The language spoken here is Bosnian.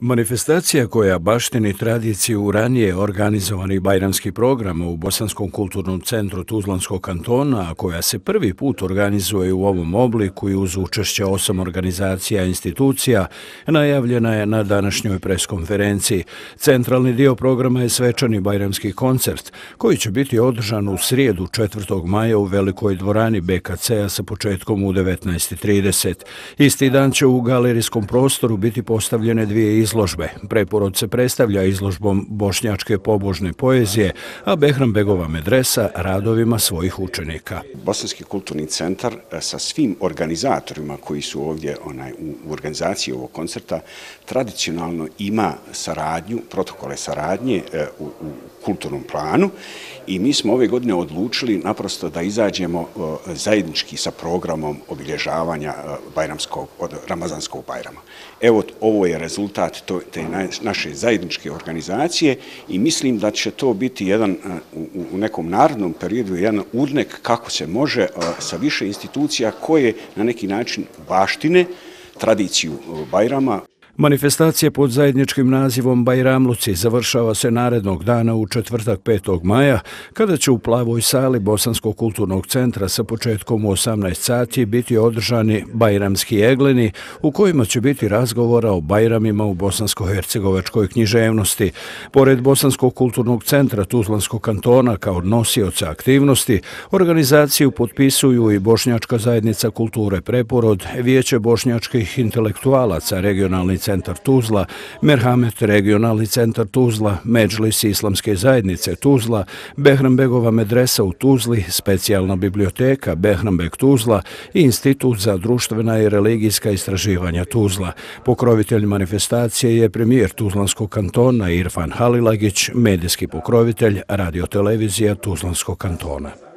Manifestacija koja baštini tradiciju ranije organizovanih bajramskih programa u Bosanskom kulturnom centru Tuzlanskog kantona, a koja se prvi put organizuje u ovom obliku i uz učešće osam organizacija i institucija, najavljena je na današnjoj preskonferenciji. Centralni dio programa je svečani bajramski koncert, koji će biti održan u srijedu 4. maja u velikoj dvorani BKC-a sa početkom u 19.30. Isti dan će u galerijskom prostoru biti postavljene dvije izložbe. Preporod se predstavlja izložbom bošnjačke pobožne poezije, a Behram Begova medresa radovima svojih učenika. Bosanski kulturni centar e, sa svim organizatorima koji su ovdje onaj, u organizaciji ovog koncerta tradicionalno ima saradnju, protokole saradnje e, u, u kulturnom planu i mi smo ove godine odlučili naprosto da izađemo e, zajednički sa programom obilježavanja bajramskog, od Ramazanskog bajrama. Evo, ovo je rezultat to, te naše zajedničke organizacije i mislim da će to biti jedan u nekom narodnom periodu jedan urnek kako se može sa više institucija koje na neki način baštine tradiciju Bajrama. Manifestacija pod zajedničkim nazivom Bajramluci završava se narednog dana u četvrtak 5. maja, kada će u plavoj sali Bosanskog kulturnog centra sa početkom u 18 sati biti održani Bajramski egleni, u kojima će biti razgovora o Bajramima u Bosansko-Hercegovačkoj književnosti. Pored Bosanskog kulturnog centra Tuzlanskog kantona kao nosioca aktivnosti, organizaciju potpisuju i Bošnjačka zajednica kulture Preporod, Vijeće bošnjačkih intelektualaca regionalni centar Tuzla, Merhamet regionalni centar Tuzla, Međlis islamske zajednice Tuzla, Behrambegova medresa u Tuzli, specijalna biblioteka Behrambeg Tuzla i Institut za društvena i religijska istraživanja Tuzla. Pokrovitelj manifestacije je premijer Tuzlanskog kantona Irfan Halilagić, medijski pokrovitelj radiotelevizija Tuzlanskog kantona.